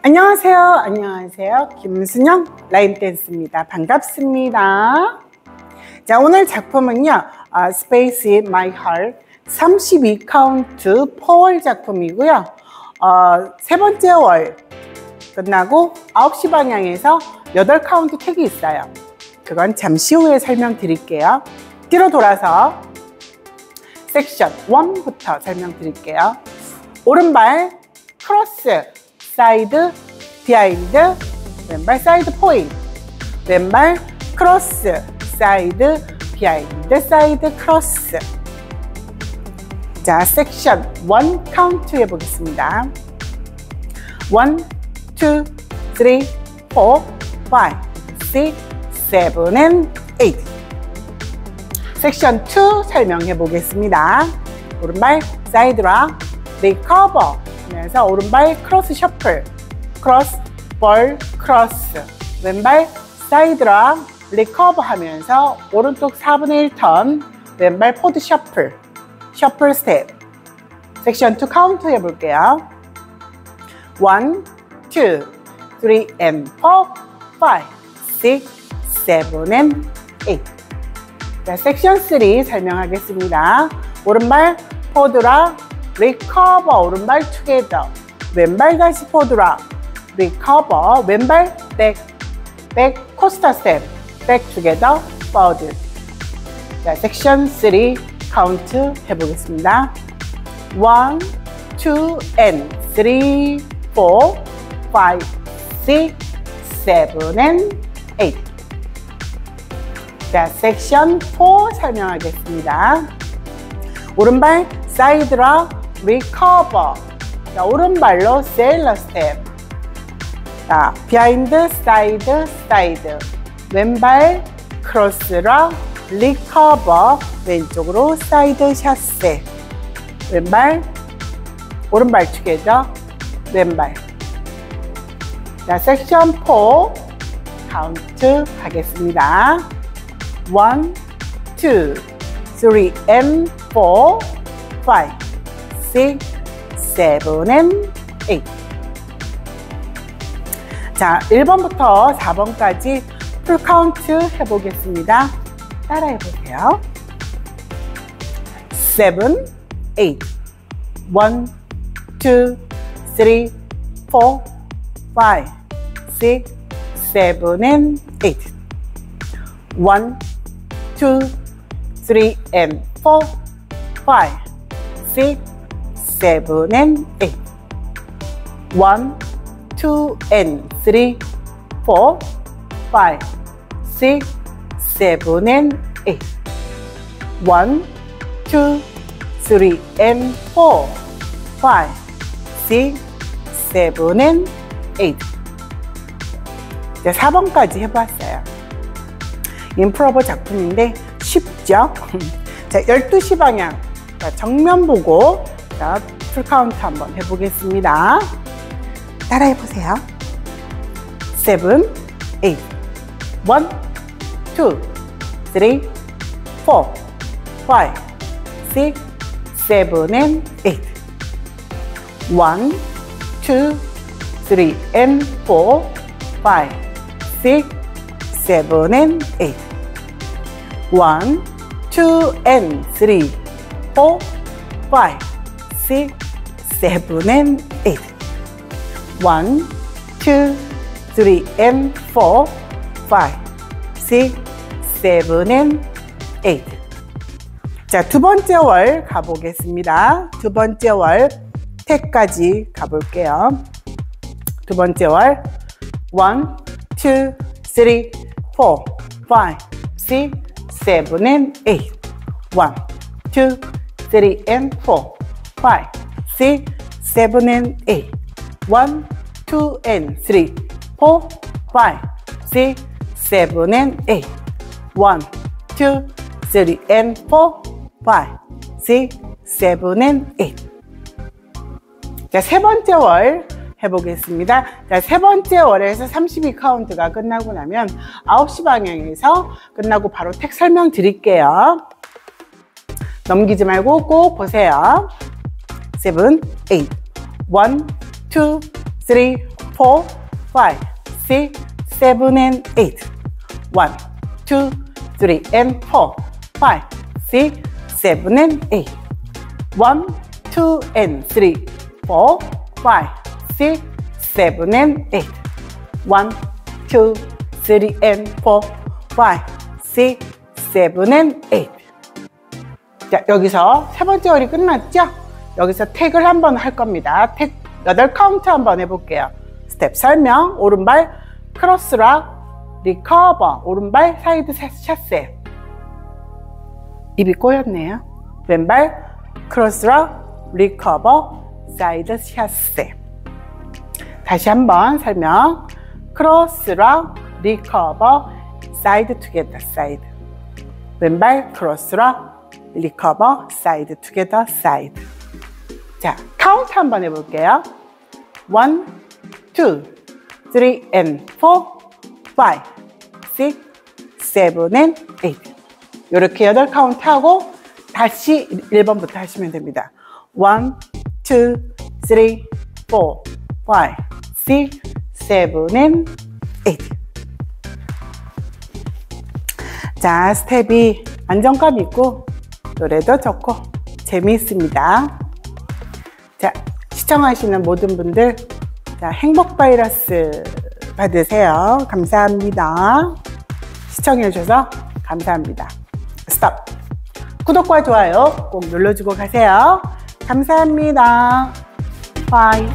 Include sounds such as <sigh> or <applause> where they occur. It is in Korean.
안녕하세요. 안녕하세요. 김순영 라인 댄스입니다. 반갑습니다. 자, 오늘 작품은요. 아, Space in My Heart 32 카운트 four wall 작품이고요. 어, 세 번째 wall 끝나고 9시 방향에서 8 카운트 tag이 있어요. 그건 잠시 후에 설명드릴게요. 뒤로 돌아서 섹션 1부터 설명드릴게요. 오른발 크로스, 사이드, behind, 왼발 사이드 포인, 왼발 크로스, 사이드, behind, 사이드 크로스. 자, 섹션 1 카운트 해보겠습니다. 1, 2, 3, 4, 5, 6, 7, and 8. 섹션 2 설명해 보겠습니다. 오른발 사이드 rock recover 하면서 오른발 크로스 shuffle 크로스 볼 크로스 왼발 사이드 rock recover 하면서 오른쪽 4분의 1턴 왼발 forward shuffle shuffle 스텝. 섹션 2 카운트 해볼게요. 1, 2, 3 and 4, 5, 6, 7 and 8 자, 섹션 3 설명하겠습니다. 오른발 forward rock recover 오른발 together 왼발 다시 forward rock recover 왼발 백, 백 coaster 스텝. 백 together forward 자, 섹션 3 카운트 해보겠습니다. 1, 2 and 3, 4, 5, 6, 7 and 8 자, 섹션 4 설명하겠습니다. 오른발 사이드 rock recover. 자, 오른발로 sailor 스텝. 자, behind 사이드 사이드. 왼발 크로스 rock recover. 왼쪽으로 사이드 chassé. 왼발 오른발 축에죠. 왼발. 자, 섹션 4 카운트 하겠습니다. 1, 2, 3 and 4, 5, 6, 7 and 8. 자, 1번부터 4번까지 full 카운트 해보겠습니다. 따라해 보세요. 7, 8. 1, 2, 3, 4, 5, 6, 7 and 8. 1, 2, 3 and 4, 5, 6, 7 and 8. 1, 2 and 3, 4, 5, 6, 7 and 8. 1, 2, 3 and 4, 5, 6, 7 and 8. 이제 4번까지 해봤어요. improver 작품인데 쉽죠? <laughs> 자, 12시 방향. 자, 정면 보고 자, full 카운트 한번 해보겠습니다. 따라해 보세요. 7, 8. 1, 2, 3, 4, 5, 6, 7, and 8. 1, 2, 3, and 4, 5, 6, 7, and 8. 1, 2, and 3, 4, 5, 6, 7, and 8. 1, 2, 3, and 4, 5, 6, 7, and 8. 자, 두 번째 월 가보겠습니다. 두 번째 월 택까지 가볼게요. 두 번째 월 1, 2, 3, 4, 5, 6, 7, and 8. 1, 2, 3, and 4, 5, 6, 7, and 8. 1, 2, and 3, 4, 5, 6, 7, and 8. 1, 2, 3, and 4, 5, 6, 7, and 8. 자, 세 번째 월 해보겠습니다. 자, 세 번째 월에서 32 카운트가 끝나고 나면 9시 방향에서 끝나고 바로 택 설명 드릴게요. 넘기지 말고 꼭 보세요. 7, 8, 1, 2, 3, 4, four, five, six, seven, and eight. One, two, three, and four, five, six, seven, and eight. One, two, and three, four, five, six, seven, and eight. One, two, three, and four, five, six, seven, and eight. 자, 여기서 세 번째 wall이 끝났죠? 여기서 tag을 한번 할 겁니다. 택 여덟 카운트 한번 해볼게요. 스텝 설명, 오른발 크로스 rock, recover, 오른발 사이드 chassé. 입이 꼬였네요. 왼발 크로스 rock, recover, 사이드 chassé. 다시 한번 설명. 크로스 rock, recover, 사이드 together, 사이드. 왼발 크로스 rock, recover, 사이드 together, 사이드. 자, 카운트 한번 해볼게요. 1, 2, 3, and 4, 5, 6, 7, and 8. 이렇게 8 카운트 하고 다시 1번부터 하시면 됩니다. 1, 2, 3, 4, 5, 6, 7, and 8. 자, 스텝이 안정감 있고 노래도 좋고 재미있습니다. 자, 시청하시는 모든 분들 자, 행복 바이러스 받으세요. 감사합니다. 시청해 주셔서 감사합니다. 스톱. 구독과 좋아요 꼭 눌러주고 가세요. 감사합니다. 바이.